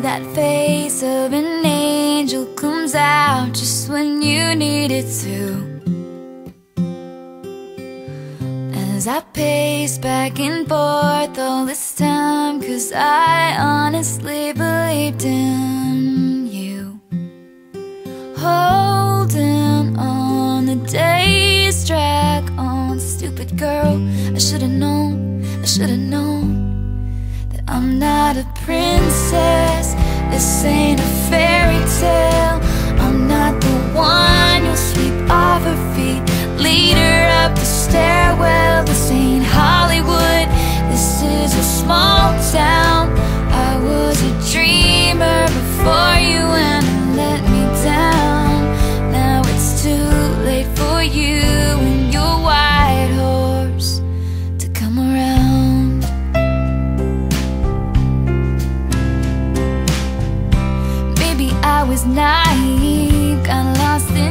that face of an angel comes out just when you need it to. As I pace back and forth all this time, cause I honestly believed in you. Holding on the days drag on, stupid girl. I should've known, I should've known I'm not a princess. This ain't a fairy tale. I was naive, got lost in